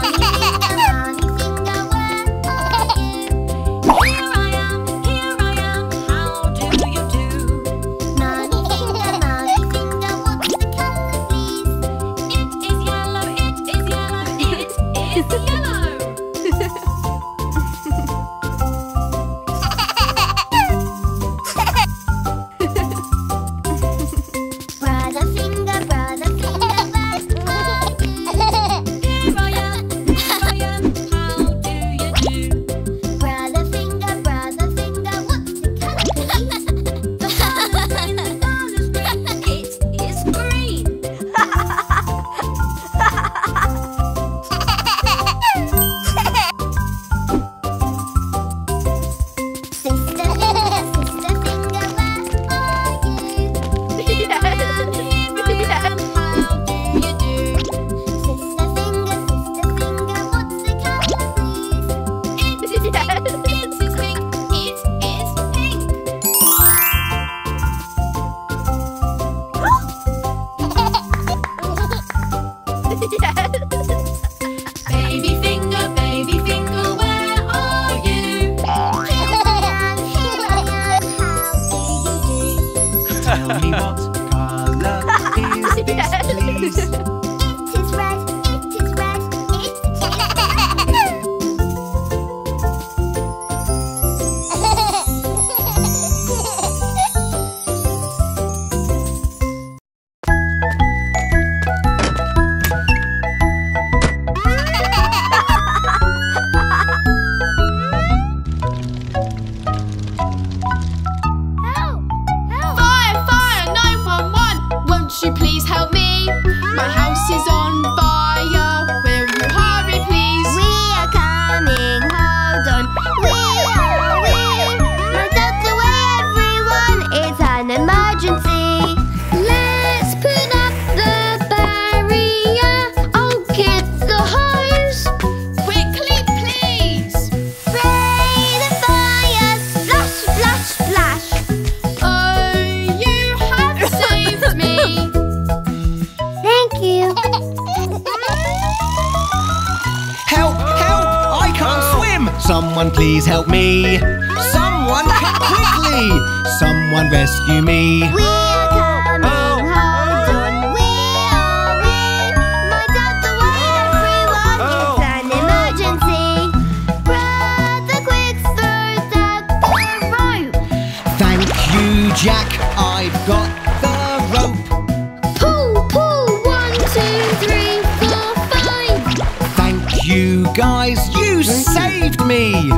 Bye. please help me? Someone come quickly! Someone rescue me! We're coming home everyone, it's oh. an emergency. Brother Quick the rope Thank you, Jack, I've got the rope. Pull, pull, one, two, three, four, five. Thank you, guys, you saved me!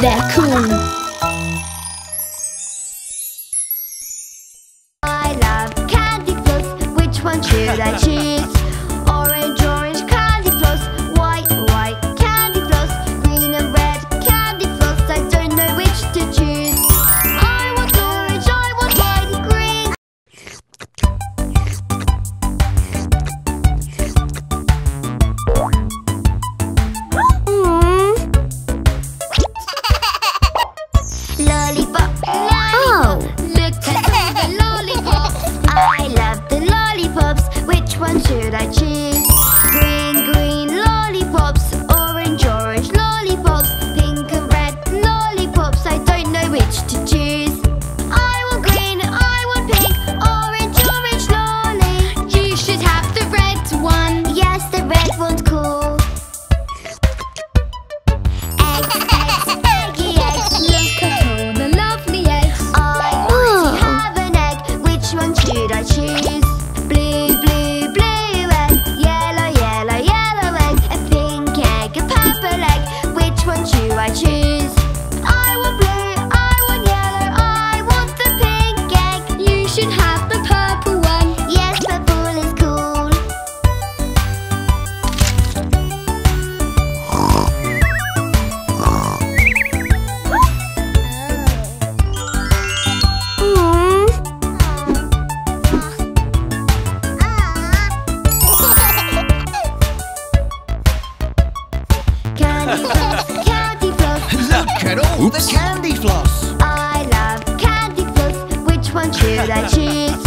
They're cool. I love candy floss. Which one should I choose? candy floss. Look at all Oops. the candy floss. I love candy floss. Which one should I choose?